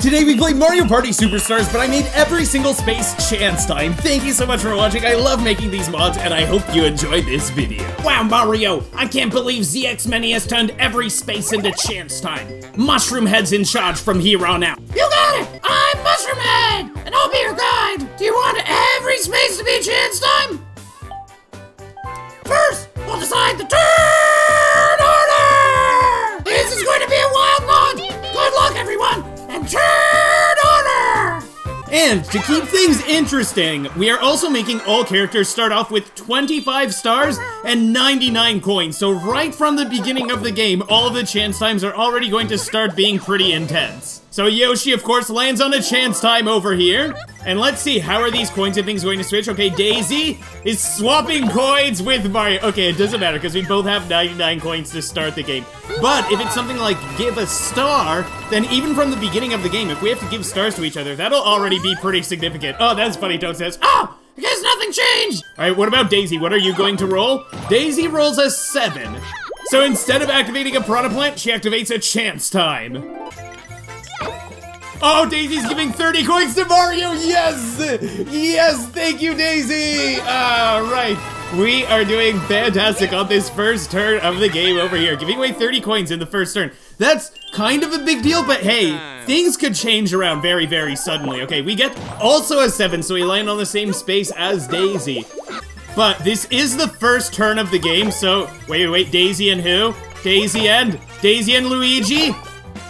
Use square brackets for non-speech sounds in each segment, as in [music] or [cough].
Today we played Mario Party Superstars, but I made every single space chance time. Thank you so much for watching. I love making these mods, and I hope you enjoyed this video. Wow, Mario! I can't believe ZXMany has turned every space into chance time. Mushroom Head's in charge from here on out. You got it! I'm Mushroom Head, and I'll be your guide. Do you want every space to be chance time? First, we'll decide the turn order! This is going to be a wild mod! Good luck, everyone! And turn! And to keep things interesting, we are also making all characters start off with 25 stars and 99 coins. So right from the beginning of the game, all the chance times are already going to start being pretty intense. So Yoshi, of course, lands on a chance time over here. And let's see, how are these coins and things going to switch? Okay, Daisy is swapping coins with Mario. Okay, it doesn't matter because we both have 99 coins to start the game. But if it's something like give a star, then even from the beginning of the game, if we have to give stars to each other, that'll already be pretty significant. Oh, that's funny, Toad says. Ah! Oh! I guess nothing changed! Alright, what about Daisy? What are you going to roll? Daisy rolls a 7. So instead of activating a Piranha Plant, she activates a Chance Time. Oh, Daisy's giving 30 coins to Mario! Yes! Yes, thank you, Daisy! All right. We are doing fantastic on this first turn of the game over here. Giving away 30 coins in the first turn. That's kind of a big deal, but hey, things could change around very, very suddenly. Okay, we get also a 7, so we land on the same space as Daisy. But this is the first turn of the game, so... Wait, wait, wait, Daisy and who? Daisy and... Daisy and Luigi?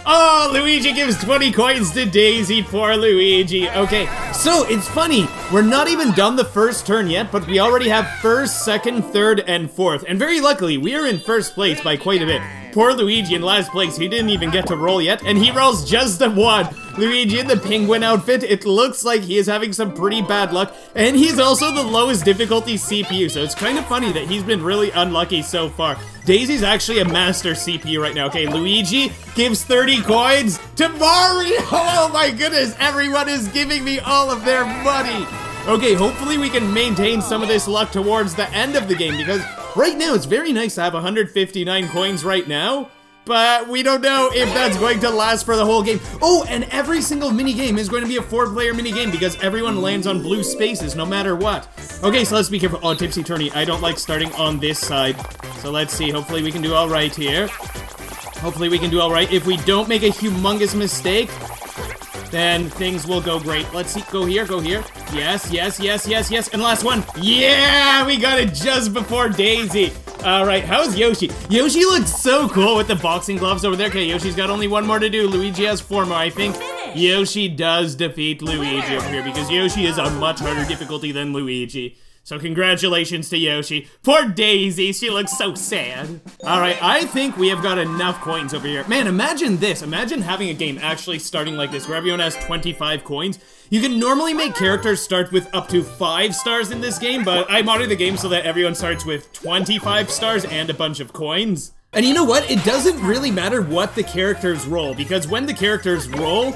Oh, Luigi gives 20 coins to Daisy, poor Luigi. Okay, so it's funny, we're not even done the first turn yet, but we already have first, second, third, and fourth. And very luckily, we are in first place by quite a bit. Poor Luigi in last place, he didn't even get to roll yet, and he rolls just a one. Luigi in the penguin outfit, it looks like he is having some pretty bad luck, and he's also the lowest difficulty CPU, so it's kind of funny that he's been really unlucky so far. Daisy's actually a master CPU right now. Okay, Luigi gives 30 coins to Mario! [laughs] Oh my goodness, everyone is giving me all of their money! Okay, hopefully we can maintain some of this luck towards the end of the game, because Right now, it's very nice to have 159 coins right now, but we don't know if that's going to last for the whole game. Oh, and every single mini game is going to be a four-player mini game because everyone lands on blue spaces no matter what. Okay, so let's be careful. Oh, Tipsy Tourney, I don't like starting on this side. So let's see. Hopefully we can do all right here. Hopefully we can do all right. If we don't make a humongous mistake, then things will go great. Let's see, go here, go here. Yes, yes, yes, yes, yes, and last one. Yeah, we got it just before Daisy. All right, how's Yoshi? Yoshi looks so cool with the boxing gloves over there. Okay, Yoshi's got only one more to do. Luigi has four more, I think. Yoshi does defeat Luigi over here because Yoshi is on much harder difficulty than Luigi. So congratulations to Yoshi. Poor Daisy, she looks so sad. Alright, I think we have got enough coins over here. Man, imagine this. Imagine having a game actually starting like this, where everyone has 25 coins. You can normally make characters start with up to 5 stars in this game, but I modded the game so that everyone starts with 25 stars and a bunch of coins. And you know what? It doesn't really matter what the characters roll, because when the characters roll,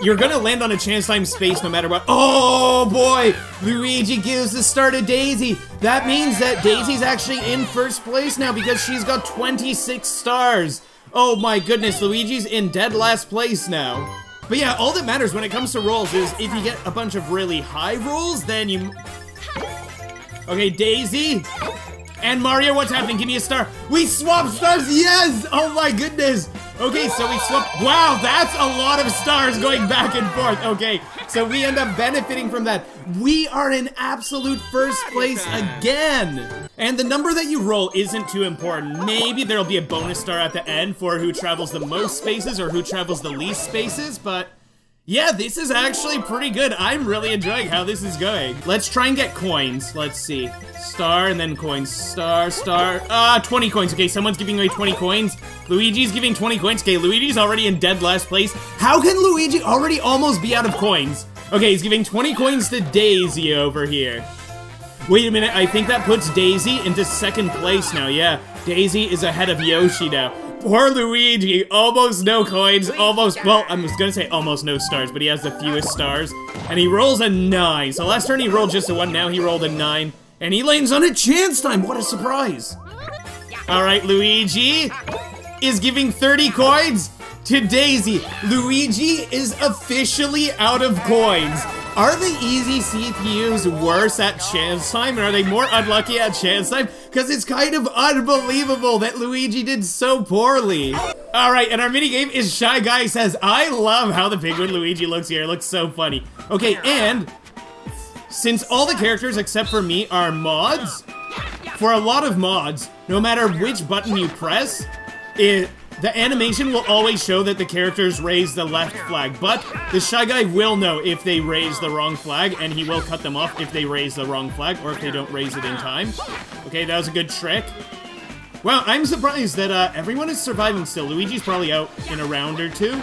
you're gonna land on a chance time space no matter what. Oh boy! Luigi gives the start to Daisy. That means that Daisy's actually in first place now because she's got 26 stars. Oh my goodness, Luigi's in dead last place now. But yeah, all that matters when it comes to rolls is if you get a bunch of really high rolls, then you... Okay, Daisy and Mario, what's happening? Give me a star. We swap stars, yes! Oh my goodness! Okay, so we swap. Wow, that's a lot of stars going back and forth. Okay, so we end up benefiting from that. We are in absolute first place again. And the number that you roll isn't too important. Maybe there'll be a bonus star at the end for who travels the most spaces or who travels the least spaces, but yeah, this is actually pretty good. I'm really enjoying how this is going. Let's try and get coins. Let's see. Star and then coins. Star, star. Ah, uh, 20 coins. Okay, someone's giving away 20 coins. Luigi's giving 20 coins. Okay, Luigi's already in dead last place. How can Luigi already almost be out of coins? Okay, he's giving 20 coins to Daisy over here. Wait a minute, I think that puts Daisy into second place now, yeah. Daisy is ahead of Yoshi now. Poor Luigi, almost no coins, almost, well, I was gonna say almost no stars, but he has the fewest stars. And he rolls a 9. So last turn he rolled just a 1, now he rolled a 9. And he lands on a chance time, what a surprise! [laughs] Alright, Luigi is giving 30 coins to Daisy. Luigi is officially out of coins. Are the easy CPUs worse at chance time, and are they more unlucky at chance time? Because it's kind of unbelievable that Luigi did so poorly. All right, and our mini game is Shy Guy says, I love how the penguin Luigi looks here. It looks so funny. Okay, and since all the characters except for me are mods, for a lot of mods, no matter which button you press, it the animation will always show that the characters raise the left flag, but the Shy Guy will know if they raise the wrong flag, and he will cut them off if they raise the wrong flag, or if they don't raise it in time. Okay, that was a good trick. Well, I'm surprised that uh, everyone is surviving still. Luigi's probably out in a round or two.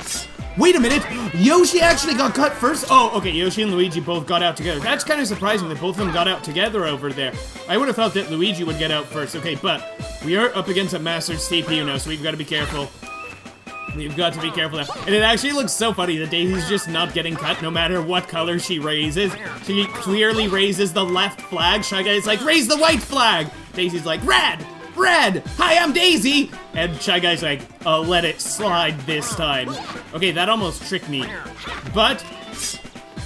Wait a minute! Yoshi actually got cut first? Oh, okay, Yoshi and Luigi both got out together. That's kind of surprising that both of them got out together over there. I would have thought that Luigi would get out first. Okay, but we are up against a Master CPU now, so we've got to be careful. We've got to be careful now. And it actually looks so funny that Daisy's just not getting cut no matter what color she raises. She clearly raises the left flag. Shy Guy's like, raise the white flag! Daisy's like, red! Red! Hi, I'm Daisy! And Shy Guy's like, I'll let it slide this time. Okay, that almost tricked me. But...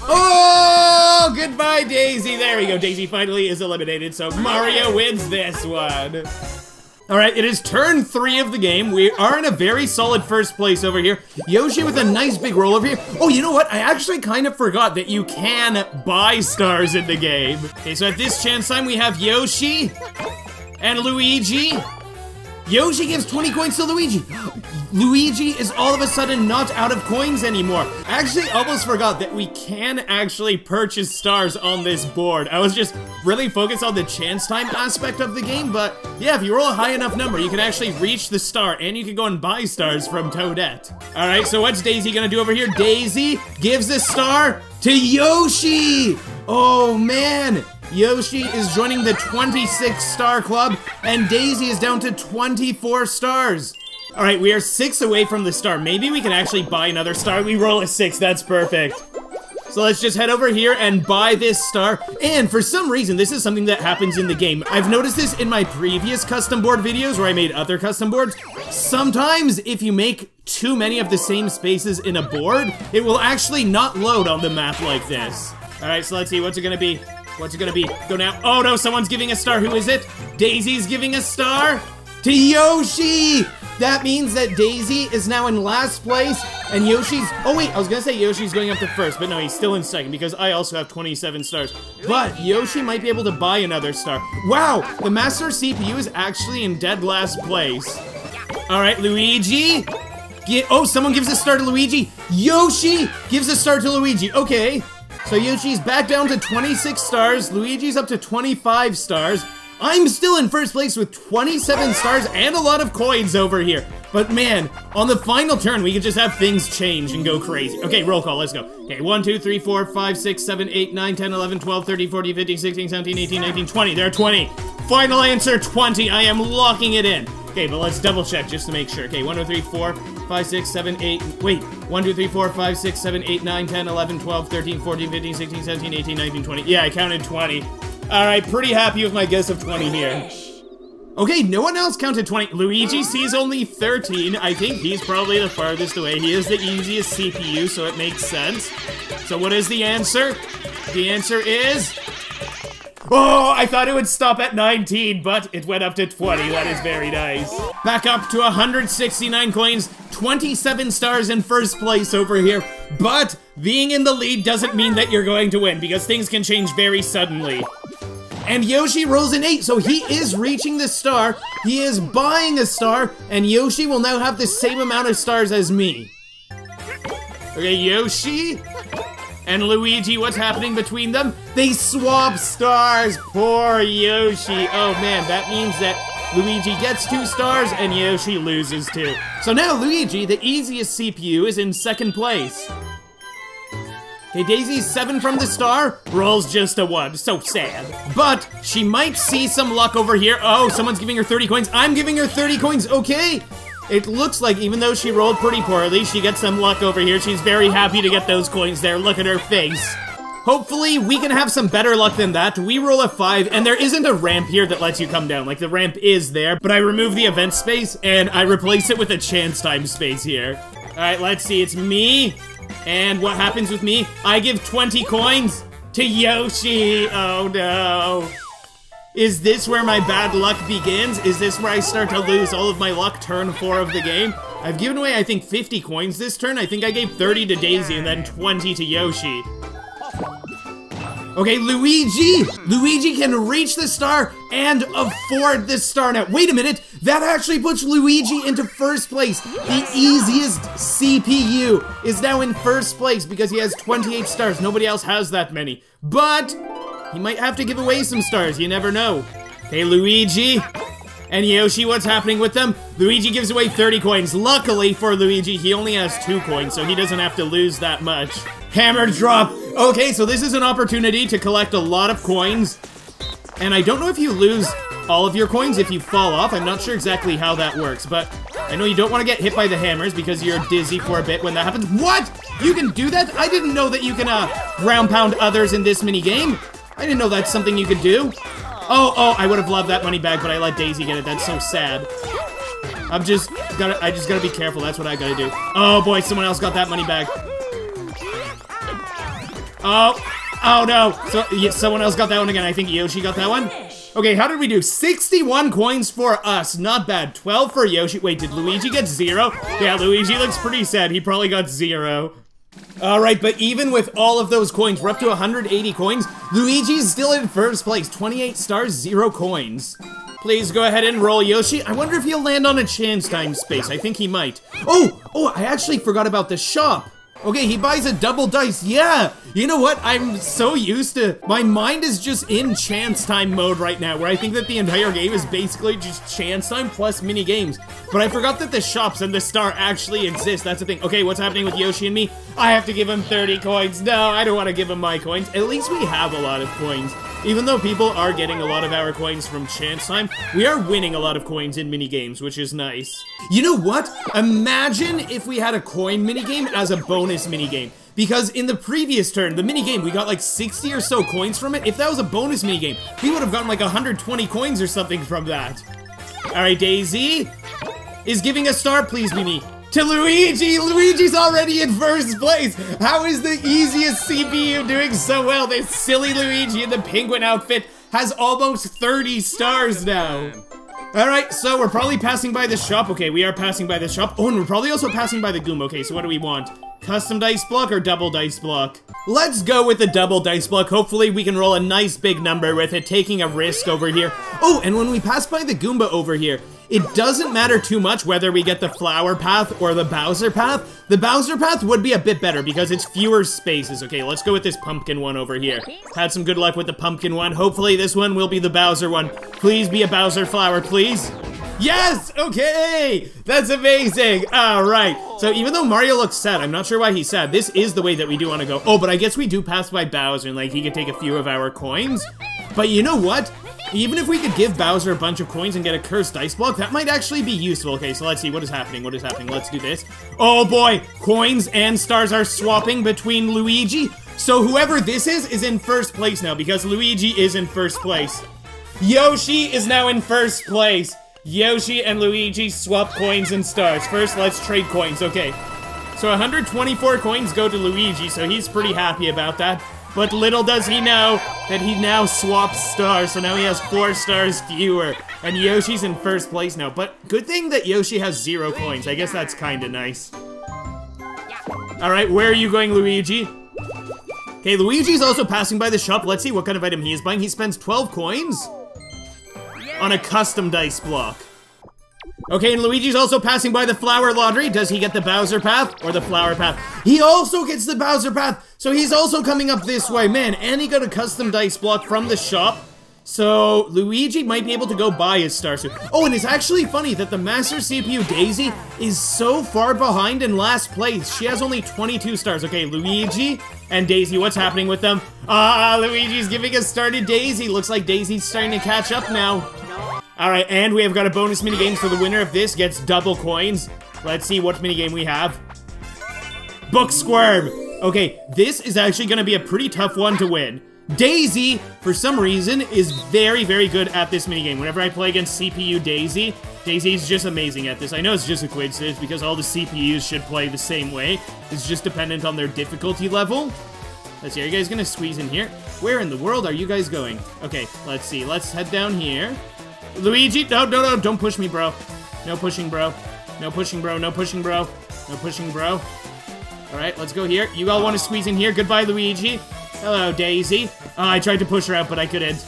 Oh! Goodbye, Daisy! There we go. Daisy finally is eliminated, so Mario wins this one. Alright, it is turn three of the game. We are in a very solid first place over here. Yoshi with a nice big roll over here. Oh, you know what? I actually kind of forgot that you can buy stars in the game. Okay, so at this chance time, we have Yoshi and Luigi. Yoshi gives 20 coins to Luigi. Luigi is all of a sudden not out of coins anymore. I actually almost forgot that we can actually purchase stars on this board. I was just really focused on the chance time aspect of the game, but yeah, if you roll a high enough number, you can actually reach the star, and you can go and buy stars from Toadette. All right, so what's Daisy gonna do over here? Daisy gives the star to Yoshi! Oh man, Yoshi is joining the 26 star club, and Daisy is down to 24 stars. All right, we are six away from the star. Maybe we can actually buy another star. We roll a six, that's perfect. So let's just head over here and buy this star. And for some reason, this is something that happens in the game. I've noticed this in my previous custom board videos where I made other custom boards. Sometimes if you make too many of the same spaces in a board, it will actually not load on the map like this. All right, so let's see, what's it gonna be? What's it gonna be? Go now. Oh no, someone's giving a star. Who is it? Daisy's giving a star to Yoshi! That means that Daisy is now in last place, and Yoshi's- Oh wait, I was gonna say Yoshi's going up to first, but no, he's still in second, because I also have 27 stars. But Yoshi might be able to buy another star. Wow, the Master CPU is actually in dead last place. Alright, Luigi? Get- oh, someone gives a star to Luigi! Yoshi gives a star to Luigi, okay. So Yoshi's back down to 26 stars, Luigi's up to 25 stars, I'm still in first place with 27 stars and a lot of coins over here. But man, on the final turn, we could just have things change and go crazy. Okay, roll call, let's go. Okay, 1, 2, 3, 4, 5, 6, 7, 8, 9, 10, 11, 12, 13, 14, 15, 16, 17, 18, 19, 20. There are 20. Final answer, 20. I am locking it in. Okay, but let's double check just to make sure. Okay, 1, 2, 3, 4, 5, 6, 7, 8. Wait, 1, 2, 3, 4, 5, 6, 7, 8, 9, 10, 11, 12, 13, 14, 15, 16, 17, 18, 19, 20. Yeah, I counted 20. Alright, pretty happy with my guess of 20 here. Okay, no one else counted 20. Luigi sees only 13. I think he's probably the farthest away. He is the easiest CPU, so it makes sense. So what is the answer? The answer is... Oh, I thought it would stop at 19, but it went up to 20. That is very nice. Back up to 169 coins, 27 stars in first place over here. But being in the lead doesn't mean that you're going to win, because things can change very suddenly. And Yoshi rolls an 8, so he is reaching the star. He is buying a star, and Yoshi will now have the same amount of stars as me. Okay, Yoshi and Luigi, what's happening between them? They swap stars! Poor Yoshi. Oh man, that means that Luigi gets two stars and Yoshi loses two. So now Luigi, the easiest CPU, is in second place. Okay, Daisy's seven from the star, rolls just a one, so sad. But she might see some luck over here. Oh, someone's giving her 30 coins. I'm giving her 30 coins, okay. It looks like even though she rolled pretty poorly, she gets some luck over here. She's very happy to get those coins there. Look at her face. Hopefully, we can have some better luck than that. We roll a 5, and there isn't a ramp here that lets you come down. Like, the ramp is there, but I remove the event space, and I replace it with a chance time space here. Alright, let's see. It's me. And what happens with me? I give 20 coins to Yoshi. Oh no. Is this where my bad luck begins? Is this where I start to lose all of my luck turn four of the game? I've given away, I think, 50 coins this turn. I think I gave 30 to Daisy and then 20 to Yoshi. Okay, Luigi! Luigi can reach the star and afford the star now. Wait a minute, that actually puts Luigi into first place. The easiest CPU is now in first place because he has 28 stars. Nobody else has that many. But he might have to give away some stars, you never know. Hey, Luigi and Yoshi, what's happening with them? Luigi gives away 30 coins. Luckily for Luigi, he only has two coins, so he doesn't have to lose that much. Hammer drop! Okay, so this is an opportunity to collect a lot of coins. And I don't know if you lose all of your coins if you fall off. I'm not sure exactly how that works, but I know you don't want to get hit by the hammers because you're dizzy for a bit when that happens. What? You can do that? I didn't know that you can, uh, ground pound others in this mini game. I didn't know that's something you could do. Oh, oh, I would have loved that money bag, but I let Daisy get it. That's so sad. I'm just gotta, I just gotta be careful. That's what I gotta do. Oh boy, someone else got that money bag. Oh, oh no. So, yeah, someone else got that one again. I think Yoshi got that one. Okay, how did we do? 61 coins for us. Not bad. 12 for Yoshi. Wait, did Luigi get zero? Yeah, Luigi looks pretty sad. He probably got zero. Alright, but even with all of those coins, we're up to 180 coins. Luigi's still in first place. 28 stars, zero coins. Please go ahead and roll Yoshi. I wonder if he'll land on a chance time space. I think he might. Oh, oh, I actually forgot about the shop. Okay, he buys a double dice. Yeah, you know what? I'm so used to, my mind is just in chance time mode right now, where I think that the entire game is basically just chance time plus mini games. But I forgot that the shops and the star actually exist. That's the thing. Okay, what's happening with Yoshi and me? I have to give him 30 coins. No, I don't want to give him my coins. At least we have a lot of coins. Even though people are getting a lot of our coins from chance time, we are winning a lot of coins in mini games, which is nice. You know what? Imagine if we had a coin mini game as a bonus mini game. Because in the previous turn, the mini game, we got like 60 or so coins from it. If that was a bonus mini game, we would have gotten like 120 coins or something from that. All right, Daisy is giving a star, please me to Luigi. Luigi's already in first place. How is the easiest CPU doing so well? This silly Luigi in the penguin outfit has almost 30 stars now. All right, so we're probably passing by the shop. Okay, we are passing by the shop. Oh, and we're probably also passing by the Goomba. Okay, so what do we want? Custom dice block or double dice block? Let's go with the double dice block. Hopefully we can roll a nice big number with it, taking a risk over here. Oh, and when we pass by the Goomba over here, it doesn't matter too much whether we get the flower path or the Bowser path. The Bowser path would be a bit better because it's fewer spaces. Okay, let's go with this pumpkin one over here. Had some good luck with the pumpkin one. Hopefully this one will be the Bowser one. Please be a Bowser flower, please. Yes! Okay! That's amazing! Alright. So even though Mario looks sad, I'm not sure why he's sad. This is the way that we do want to go. Oh, but I guess we do pass by Bowser and like he could take a few of our coins. But you know what? Even if we could give Bowser a bunch of coins and get a cursed dice block, that might actually be useful. Okay, so let's see. What is happening? What is happening? Let's do this. Oh boy! Coins and stars are swapping between Luigi. So whoever this is, is in first place now because Luigi is in first place. Yoshi is now in first place. Yoshi and Luigi swap coins and stars. First, let's trade coins. Okay. So 124 coins go to Luigi, so he's pretty happy about that. But little does he know that he now swaps stars, so now he has four stars fewer. And Yoshi's in first place now. But good thing that Yoshi has zero coins. I guess that's kind of nice. Alright, where are you going, Luigi? Okay, Luigi's also passing by the shop. Let's see what kind of item he is buying. He spends 12 coins on a custom dice block. Okay, and Luigi's also passing by the Flower lottery. Does he get the Bowser Path or the Flower Path? He also gets the Bowser Path, so he's also coming up this way. Man, and he got a custom dice block from the shop. So, Luigi might be able to go buy his star suit. Oh, and it's actually funny that the Master CPU Daisy is so far behind in last place. She has only 22 stars. Okay, Luigi and Daisy, what's happening with them? Ah, Luigi's giving a star to Daisy. Looks like Daisy's starting to catch up now. Alright, and we have got a bonus minigame so the winner of this gets double coins. Let's see what minigame we have. Book Squirm! Okay, this is actually gonna be a pretty tough one to win. Daisy, for some reason, is very, very good at this minigame. Whenever I play against CPU Daisy, Daisy's just amazing at this. I know it's just a coincidence because all the CPUs should play the same way. It's just dependent on their difficulty level. Let's see, are you guys gonna squeeze in here? Where in the world are you guys going? Okay, let's see. Let's head down here. Luigi, no, no, no, don't push me, bro. No pushing, bro. No pushing, bro. No pushing, bro. No pushing, bro. All right, let's go here. You all want to squeeze in here. Goodbye, Luigi. Hello, Daisy. Oh, I tried to push her out, but I couldn't.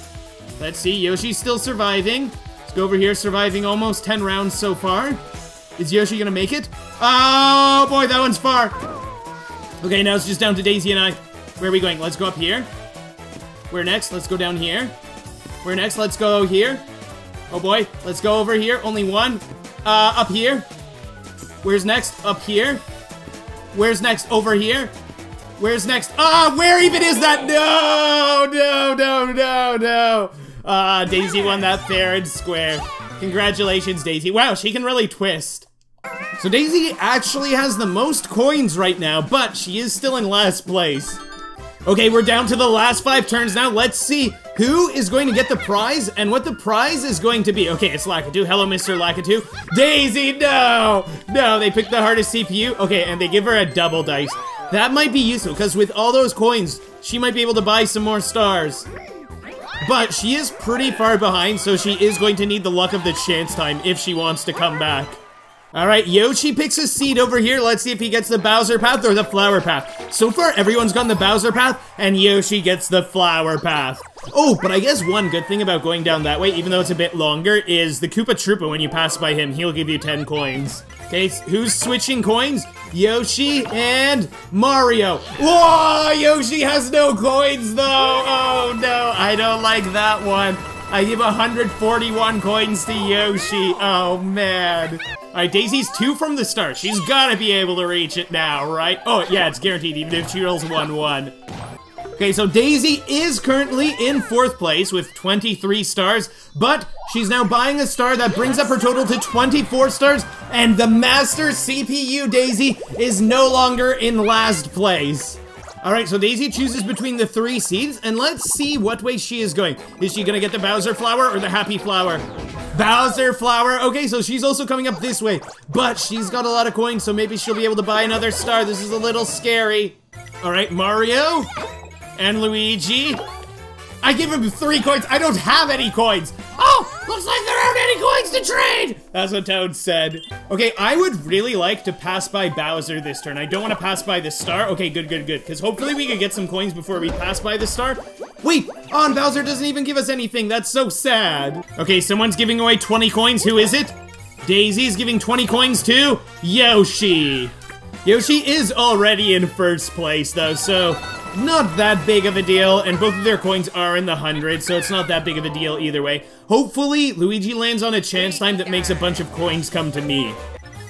Let's see. Yoshi's still surviving. Let's go over here, surviving almost 10 rounds so far. Is Yoshi gonna make it? Oh, boy, that one's far. Okay, now it's just down to Daisy and I. Where are we going? Let's go up here. Where next? Let's go down here. Where next? Let's go here. Oh boy, let's go over here. Only one. Uh, up here. Where's next? Up here. Where's next? Over here. Where's next? Ah, where even is that? No, no, no, no, no. Ah, Daisy won that fair and square. Congratulations, Daisy. Wow, she can really twist. So Daisy actually has the most coins right now, but she is still in last place. Okay, we're down to the last five turns now. Let's see who is going to get the prize and what the prize is going to be. Okay, it's Lakitu. Hello, Mr. Lakitu. Daisy, no! No, they picked the hardest CPU. Okay, and they give her a double dice. That might be useful, because with all those coins, she might be able to buy some more stars. But she is pretty far behind, so she is going to need the luck of the chance time if she wants to come back. Alright, Yoshi picks a seat over here. Let's see if he gets the Bowser path or the flower path. So far, everyone's gone the Bowser path, and Yoshi gets the flower path. Oh, but I guess one good thing about going down that way, even though it's a bit longer, is the Koopa Troopa, when you pass by him, he'll give you 10 coins. Okay, who's switching coins? Yoshi and Mario. Whoa, Yoshi has no coins though. Oh no, I don't like that one. I give 141 coins to Yoshi. Oh man. Alright, Daisy's two from the start. She's gotta be able to reach it now, right? Oh yeah, it's guaranteed even if she rolls 1-1. Okay, so Daisy is currently in fourth place with 23 stars, but she's now buying a star that brings up her total to 24 stars, and the Master CPU Daisy is no longer in last place. Alright, so Daisy chooses between the three seeds, and let's see what way she is going. Is she gonna get the Bowser flower or the Happy flower? Bowser flower. Okay, so she's also coming up this way, but she's got a lot of coins, so maybe she'll be able to buy another star. This is a little scary. Alright, Mario and Luigi. I give him three coins. I don't have any coins. Oh, looks like there aren't any coins to trade. That's what Toad said. Okay, I would really like to pass by Bowser this turn. I don't want to pass by the star. Okay, good, good, good. Because hopefully we can get some coins before we pass by the star. Wait, oh, on Bowser doesn't even give us anything. That's so sad. Okay, someone's giving away 20 coins. Who is it? Daisy's giving 20 coins to Yoshi. Yoshi is already in first place though, so not that big of a deal, and both of their coins are in the hundreds, so it's not that big of a deal either way. Hopefully, Luigi lands on a chance time that makes a bunch of coins come to me.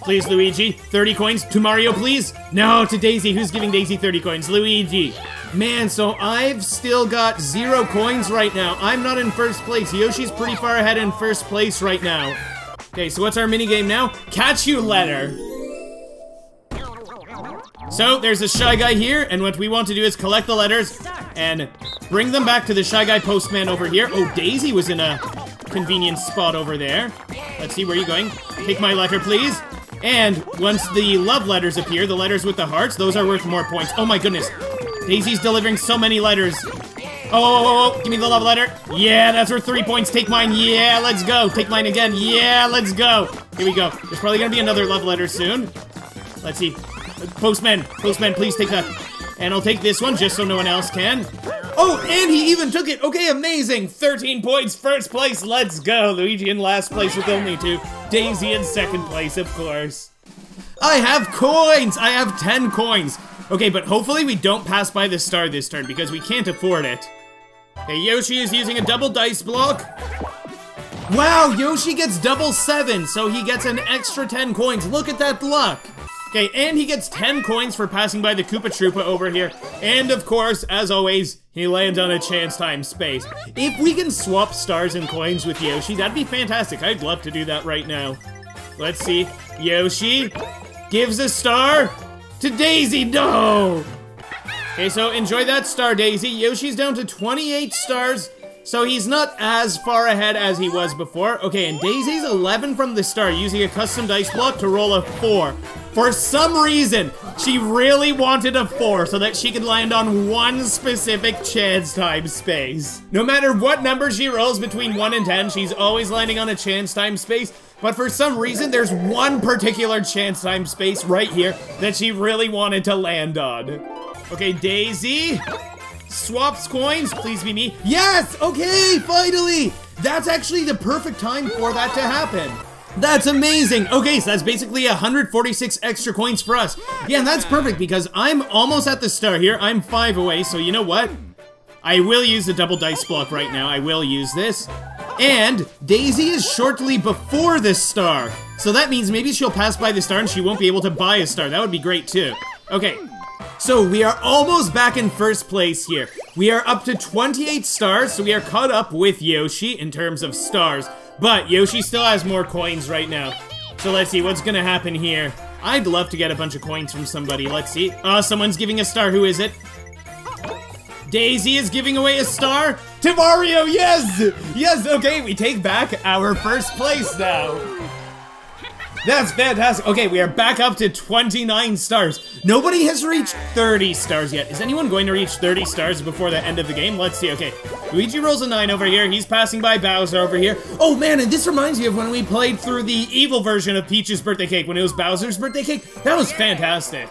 Please, Luigi, 30 coins. To Mario, please. No, to Daisy. Who's giving Daisy 30 coins? Luigi. Man, so I've still got zero coins right now. I'm not in first place. Yoshi's pretty far ahead in first place right now. Okay, so what's our minigame now? Catch you letter. So, there's a Shy Guy here, and what we want to do is collect the letters and bring them back to the Shy Guy postman over here. Oh, Daisy was in a convenient spot over there. Let's see, where you going? Take my letter, please. And once the love letters appear, the letters with the hearts, those are worth more points. Oh my goodness. Daisy's delivering so many letters. Oh, oh, oh, oh, give me the love letter. Yeah, that's worth three points. Take mine. Yeah, let's go. Take mine again. Yeah, let's go. Here we go. There's probably gonna be another love letter soon. Let's see. Postman, postman, please take that. And I'll take this one just so no one else can. Oh, and he even took it. Okay, amazing. 13 points, first place. Let's go. Luigi in last place with only two. Daisy in second place, of course. I have coins. I have 10 coins. Okay, but hopefully we don't pass by the star this turn because we can't afford it. Okay, Yoshi is using a double dice block. Wow, Yoshi gets double seven, so he gets an extra 10 coins. Look at that luck. Okay, and he gets 10 coins for passing by the Koopa Troopa over here. And of course, as always, he lands on a chance time space. If we can swap stars and coins with Yoshi, that'd be fantastic. I'd love to do that right now. Let's see. Yoshi gives a star to Daisy. No! Okay, so enjoy that star, Daisy. Yoshi's down to 28 stars. So he's not as far ahead as he was before. Okay, and Daisy's 11 from the start, using a custom dice block to roll a 4. For some reason, she really wanted a 4 so that she could land on one specific chance time space. No matter what number she rolls between 1 and 10, she's always landing on a chance time space. But for some reason, there's one particular chance time space right here that she really wanted to land on. Okay, Daisy, Swaps coins, please be me. Yes, okay, finally. That's actually the perfect time for that to happen. That's amazing. Okay, so that's basically 146 extra coins for us. Yeah, and that's perfect because I'm almost at the star here. I'm five away, so you know what? I will use the double dice block right now. I will use this. And Daisy is shortly before this star. So that means maybe she'll pass by the star and she won't be able to buy a star. That would be great too. Okay, so we are almost back in first place here. We are up to 28 stars, so we are caught up with Yoshi in terms of stars. But Yoshi still has more coins right now. So let's see what's gonna happen here. I'd love to get a bunch of coins from somebody. Let's see. Oh, someone's giving a star. Who is it? Daisy is giving away a star to Mario. Yes! Yes, okay, we take back our first place now. That's fantastic. Okay, we are back up to 29 stars. Nobody has reached 30 stars yet. Is anyone going to reach 30 stars before the end of the game? Let's see. Okay, Luigi rolls a 9 over here. He's passing by Bowser over here. Oh man, and this reminds me of when we played through the evil version of Peach's birthday cake when it was Bowser's birthday cake. That was fantastic.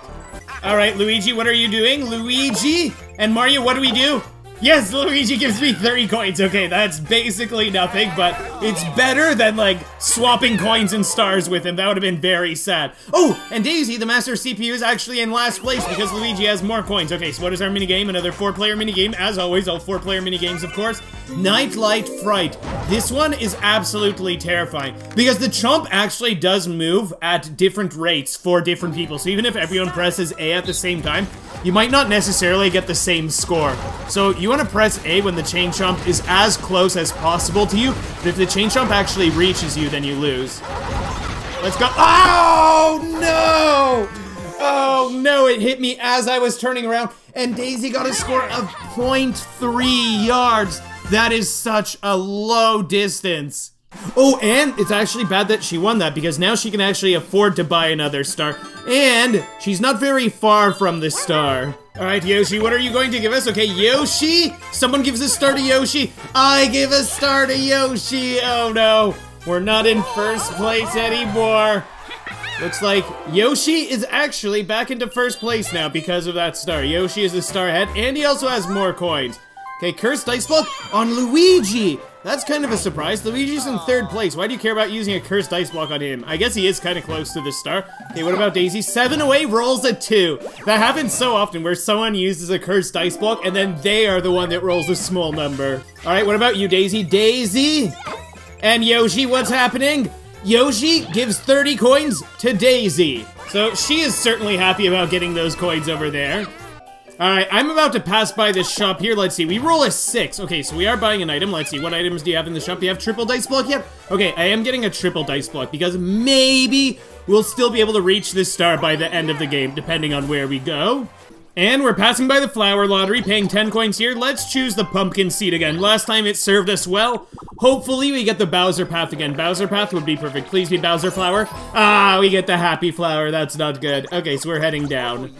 All right, Luigi, what are you doing? Luigi and Mario, what do we do? Yes, Luigi gives me 30 coins. Okay, that's basically nothing, but it's better than, like, swapping coins and stars with him. That would have been very sad. Oh, and Daisy, the Master CPU, is actually in last place because Luigi has more coins. Okay, so what is our minigame? Another four-player minigame. As always, all four-player minigames, of course. Nightlight Fright. This one is absolutely terrifying because the chomp actually does move at different rates for different people. So even if everyone presses A at the same time, you might not necessarily get the same score. So you want to press A when the chain chomp is as close as possible to you, but if the chain chomp actually reaches you, then you lose. Let's go. Oh, no! Oh, no, it hit me as I was turning around, and Daisy got a score of 0.3 yards. That is such a low distance. Oh, and it's actually bad that she won that because now she can actually afford to buy another star. And she's not very far from the star. All right, Yoshi, what are you going to give us? Okay, Yoshi? Someone gives a star to Yoshi. I give a star to Yoshi. Oh no, we're not in first place anymore. Looks like Yoshi is actually back into first place now because of that star. Yoshi is a star head, and he also has more coins. Okay, cursed dice block on Luigi. That's kind of a surprise. Luigi's in third place. Why do you care about using a cursed dice block on him? I guess he is kind of close to the star. Okay, what about Daisy? Seven away rolls a two. That happens so often where someone uses a cursed dice block and then they are the one that rolls a small number. All right, what about you, Daisy? Daisy and Yoshi, what's happening? Yoshi gives 30 coins to Daisy. So she is certainly happy about getting those coins over there. Alright, I'm about to pass by this shop here. Let's see. We roll a six. Okay, so we are buying an item. Let's see. What items do you have in the shop? Do you have triple dice block yet? Okay, I am getting a triple dice block because maybe we'll still be able to reach this star by the end of the game, depending on where we go. And we're passing by the flower lottery, paying 10 coins here. Let's choose the pumpkin seed again. Last time it served us well. Hopefully we get the Bowser path again. Bowser path would be perfect. Please be Bowser flower. Ah, we get the happy flower. That's not good. Okay, so we're heading down.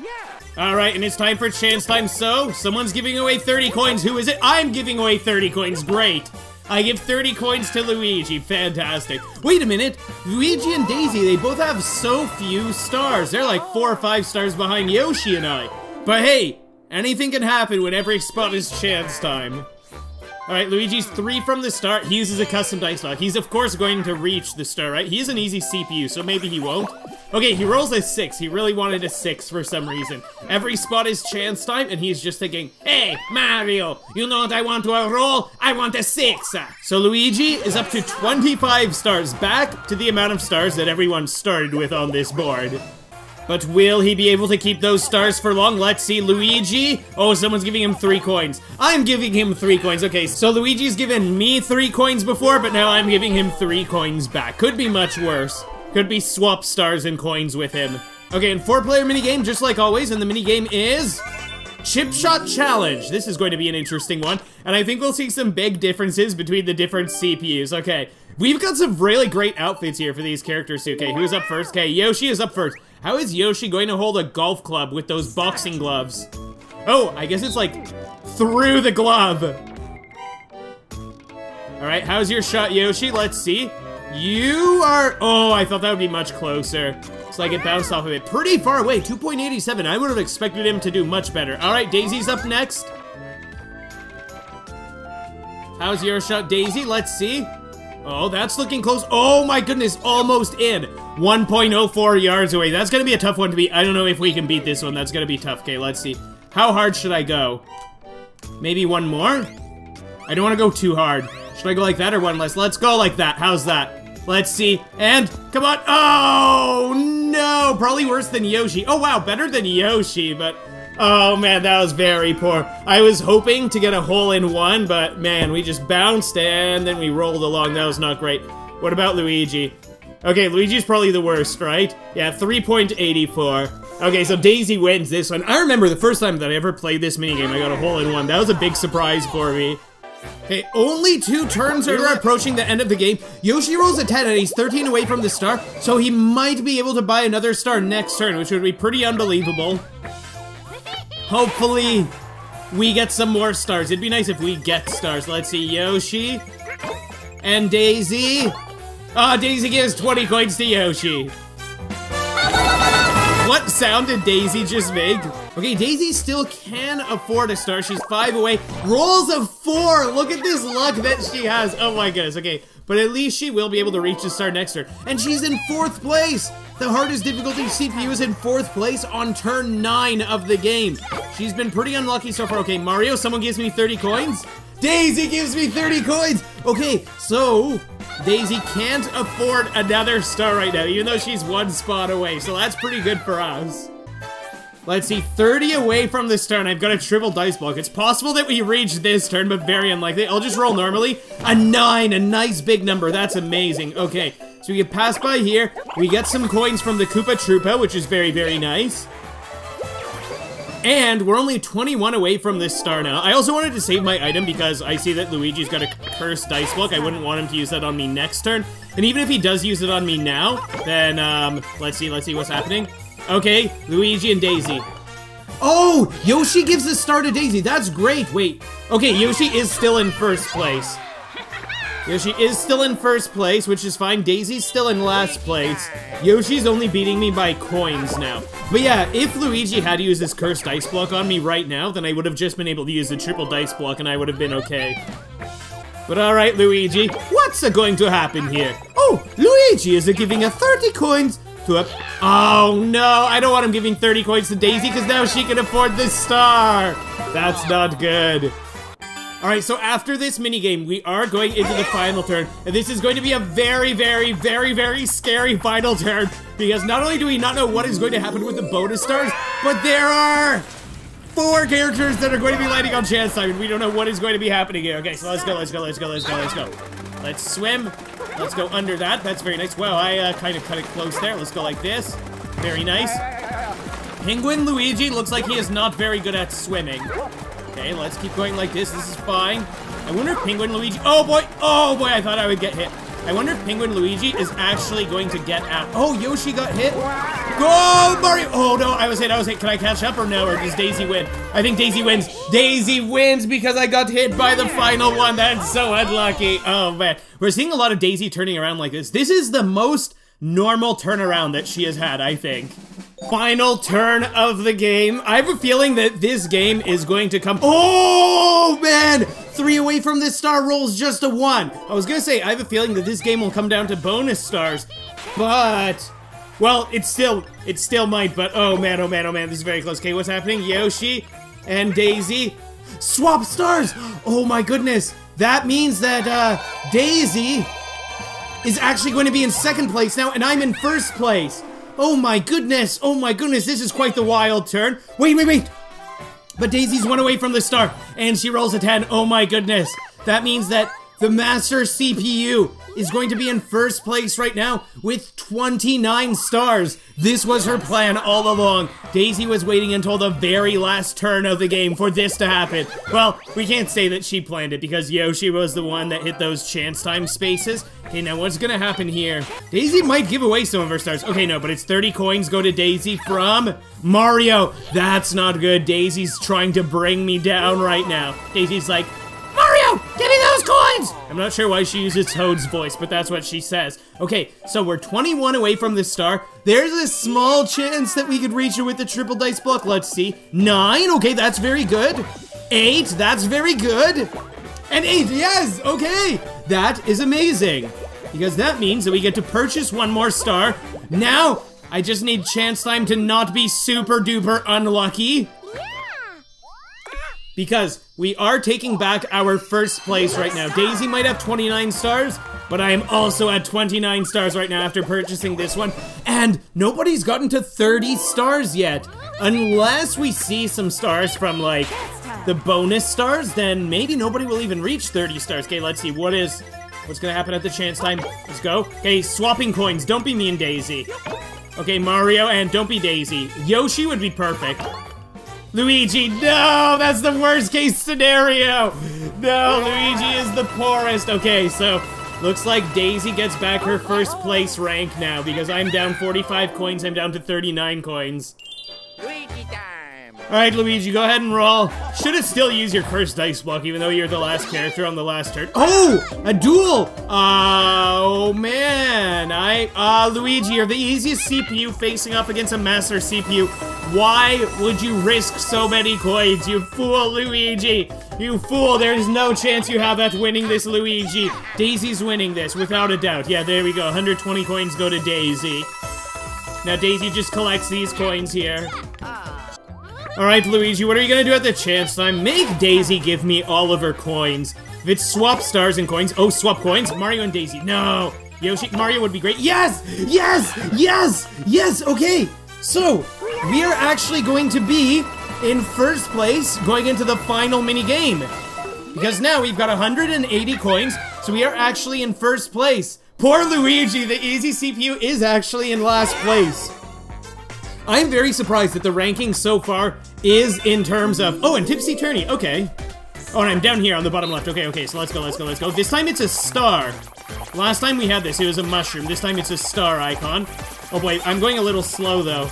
Alright, and it's time for chance time, so someone's giving away 30 coins. Who is it? I'm giving away 30 coins. Great. I give 30 coins to Luigi. Fantastic. Wait a minute. Luigi and Daisy, they both have so few stars. They're like four or five stars behind Yoshi and I. But hey, anything can happen when every spot is chance time. Alright, Luigi's three from the start. He uses a custom dice lock. He's of course going to reach the star, right? He is an easy CPU, so maybe he won't. Okay, he rolls a six. He really wanted a six for some reason. Every spot is chance time, and he's just thinking, Hey, Mario, you know what I want to roll? I want a six. So Luigi is up to 25 stars, back to the amount of stars that everyone started with on this board. But will he be able to keep those stars for long? Let's see, Luigi. Oh, someone's giving him three coins. I'm giving him three coins. Okay, so Luigi's given me three coins before, but now I'm giving him three coins back. Could be much worse. Could be swap stars and coins with him. Okay, and four-player minigame, just like always, and the minigame is... Chip Shot Challenge. This is going to be an interesting one, and I think we'll see some big differences between the different CPUs. Okay, we've got some really great outfits here for these characters too. Okay, who's up first? Okay, Yoshi is up first. How is Yoshi going to hold a golf club with those boxing gloves? Oh, I guess it's like through the glove. All right, how's your shot, Yoshi? Let's see. You are, oh, I thought that would be much closer. It's like it bounced off of it. Pretty far away, 2.87. I would have expected him to do much better. All right, Daisy's up next. How's your shot, Daisy? Let's see. Oh, that's looking close. Oh my goodness, almost in. 1.04 yards away. That's gonna be a tough one to beat. I don't know if we can beat this one. That's gonna be tough. Okay, let's see. How hard should I go? Maybe one more? I don't wanna go too hard. Should I go like that or one less? Let's go like that. How's that? Let's see. And, come on. Oh, no. Probably worse than Yoshi. Oh, wow. Better than Yoshi, but... Oh, man, that was very poor. I was hoping to get a hole in one, but, man, we just bounced and then we rolled along. That was not great. What about Luigi? Okay, Luigi's probably the worst, right? Yeah, 3.84. Okay, so Daisy wins this one. I remember the first time that I ever played this minigame, I got a hole in one. That was a big surprise for me. Okay, only two turns are approaching the end of the game. Yoshi rolls a 10 and he's 13 away from the star, so he might be able to buy another star next turn, which would be pretty unbelievable. Hopefully, we get some more stars. It'd be nice if we get stars. Let's see, Yoshi and Daisy. Ah, oh, Daisy gives 20 coins to Yoshi. What sound did Daisy just make? Okay, Daisy still can afford a star. She's five away. Rolls of four. Look at this luck that she has. Oh my goodness. Okay, but at least she will be able to reach the star next turn. And she's in fourth place. The hardest difficulty CPU is in fourth place on turn nine of the game. She's been pretty unlucky so far. Okay, Mario, someone gives me 30 coins. Daisy gives me 30 coins. Okay, so Daisy can't afford another star right now, even though she's one spot away. So that's pretty good for us. Let's see, 30 away from this turn. I've got a triple dice block. It's possible that we reach this turn, but very unlikely. I'll just roll normally. A 9, a nice big number. That's amazing. Okay, so we get pass by here. We get some coins from the Koopa Troopa, which is very, very nice. And we're only 21 away from this star now. I also wanted to save my item because I see that Luigi's got a cursed dice block. I wouldn't want him to use that on me next turn. And even if he does use it on me now, then, um, let's see, let's see what's happening. Okay, Luigi and Daisy. Oh, Yoshi gives a star to Daisy. That's great. Wait. Okay, Yoshi is still in first place. Yoshi is still in first place, which is fine. Daisy's still in last place. Yoshi's only beating me by coins now. But yeah, if Luigi had used this cursed dice block on me right now, then I would have just been able to use the triple dice block and I would have been okay. But alright, Luigi, what's going to happen here? Oh, Luigi is giving a 30 coins to a... Oh no, I don't want him giving 30 coins to Daisy because now she can afford this star. That's not good. Alright, so after this minigame, we are going into the final turn, and this is going to be a very, very, very, very scary final turn, because not only do we not know what is going to happen with the bonus stars, but there are four characters that are going to be landing on chance time, and we don't know what is going to be happening here. Okay, so let's go, let's go, let's go, let's go, let's go. Let's swim. Let's go under that. That's very nice. Wow, I uh, kind of cut it close there. Let's go like this. Very nice. Penguin Luigi looks like he is not very good at swimming. Okay, let's keep going like this. This is fine. I wonder if Penguin Luigi... Oh, boy! Oh, boy, I thought I would get hit. I wonder if Penguin Luigi is actually going to get out. Oh, Yoshi got hit. Go, Mario! Oh, no, I was hit, I was hit. Can I catch up or no? Or does Daisy win? I think Daisy wins. Daisy wins because I got hit by the final one. That's so unlucky. Oh, man. We're seeing a lot of Daisy turning around like this. This is the most normal turnaround that she has had, I think. Final turn of the game. I have a feeling that this game is going to come- Oh, man! Three away from this star rolls just a one. I was gonna say, I have a feeling that this game will come down to bonus stars, but... Well, it's still, it still might, but oh man, oh man, oh man, this is very close. Okay, what's happening? Yoshi and Daisy swap stars! Oh my goodness! That means that, uh, Daisy is actually going to be in second place now, and I'm in first place. Oh my goodness, oh my goodness, this is quite the wild turn. Wait, wait, wait. But Daisy's one away from the star, and she rolls a 10. Oh my goodness. That means that the master CPU is going to be in first place right now with 29 stars. This was her plan all along. Daisy was waiting until the very last turn of the game for this to happen. Well, we can't say that she planned it because Yoshi was the one that hit those chance time spaces. Okay, now what's gonna happen here? Daisy might give away some of her stars. Okay, no, but it's 30 coins go to Daisy from Mario. That's not good. Daisy's trying to bring me down right now. Daisy's like, I'm not sure why she uses Toad's voice, but that's what she says. Okay, so we're 21 away from the star. There's a small chance that we could reach it with the triple dice block. Let's see. Nine, okay, that's very good. Eight, that's very good. And eight, yes, okay. That is amazing. Because that means that we get to purchase one more star. Now, I just need chance time to not be super duper unlucky because we are taking back our first place right now. Daisy might have 29 stars, but I am also at 29 stars right now after purchasing this one. And nobody's gotten to 30 stars yet. Unless we see some stars from like the bonus stars, then maybe nobody will even reach 30 stars. Okay, let's see. What is, what's gonna happen at the chance time? Let's go. Okay, swapping coins. Don't be mean, Daisy. Okay, Mario, and don't be Daisy. Yoshi would be perfect. Luigi, no, that's the worst case scenario. No, Luigi is the poorest. Okay, so looks like Daisy gets back her first place rank now because I'm down 45 coins. I'm down to 39 coins. Luigi time. All right, Luigi, go ahead and roll. Should have still used your cursed dice block, even though you're the last character on the last turn. Oh, a duel! Oh man, I uh Luigi, you're the easiest CPU facing up against a master CPU. Why would you risk so many coins? You fool, Luigi! You fool! There's no chance you have at winning this, Luigi. Daisy's winning this, without a doubt. Yeah, there we go. 120 coins go to Daisy. Now Daisy just collects these coins here. Alright, Luigi, what are you gonna do at the chance time? Make Daisy give me all of her coins. If it's swap stars and coins, oh, swap coins, Mario and Daisy, no! Yoshi, Mario would be great. Yes! Yes! Yes! Yes! Okay, so, we are actually going to be in first place going into the final mini game. Because now we've got 180 coins, so we are actually in first place. Poor Luigi, the easy CPU is actually in last place. I'm very surprised that the ranking so far is in terms of. Oh, and Tipsy Tourney. Okay. Oh, and I'm down here on the bottom left. Okay, okay, so let's go, let's go, let's go. This time it's a star. Last time we had this, it was a mushroom. This time it's a star icon. Oh boy, I'm going a little slow though.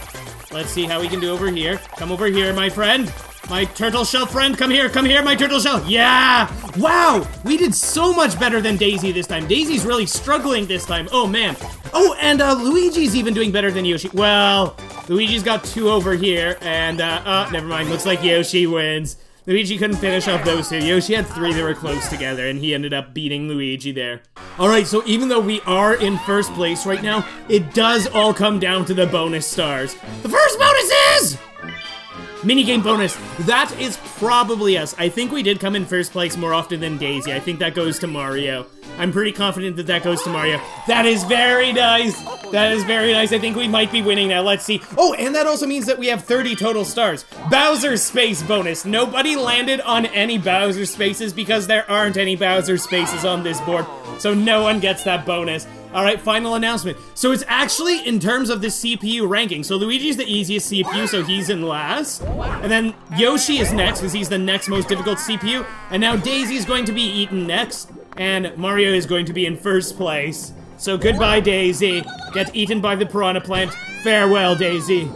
Let's see how we can do over here. Come over here, my friend. My turtle shell friend, come here, come here, my turtle shell. Yeah! Wow! We did so much better than Daisy this time. Daisy's really struggling this time. Oh, man. Oh, and uh, Luigi's even doing better than Yoshi. Well, Luigi's got two over here, and, uh, uh, never mind. Looks like Yoshi wins. Luigi couldn't finish off those two. Yoshi had three that were close together, and he ended up beating Luigi there. Alright, so even though we are in first place right now, it does all come down to the bonus stars. The first bonus is... Minigame bonus. That is probably us. I think we did come in first place more often than Daisy. I think that goes to Mario. I'm pretty confident that that goes to Mario. That is very nice. That is very nice. I think we might be winning now. Let's see. Oh, and that also means that we have 30 total stars. Bowser space bonus. Nobody landed on any Bowser spaces because there aren't any Bowser spaces on this board. So no one gets that bonus. All right, final announcement. So it's actually in terms of the CPU ranking. So Luigi's the easiest CPU, so he's in last. And then Yoshi is next, because he's the next most difficult CPU. And now Daisy's going to be eaten next. And Mario is going to be in first place. So goodbye, Daisy. Get eaten by the piranha plant. Farewell, Daisy.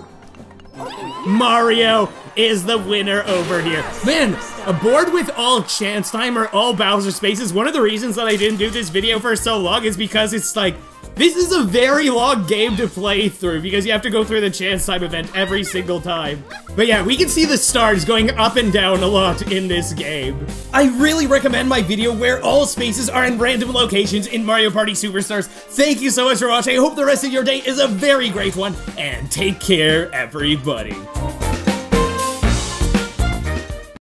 Mario is the winner over here. Man, a board with all chance time or all Bowser spaces, one of the reasons that I didn't do this video for so long is because it's like, this is a very long game to play through because you have to go through the chance time event every single time. But yeah, we can see the stars going up and down a lot in this game. I really recommend my video where all spaces are in random locations in Mario Party Superstars. Thank you so much for watching. I hope the rest of your day is a very great one, and take care, everybody.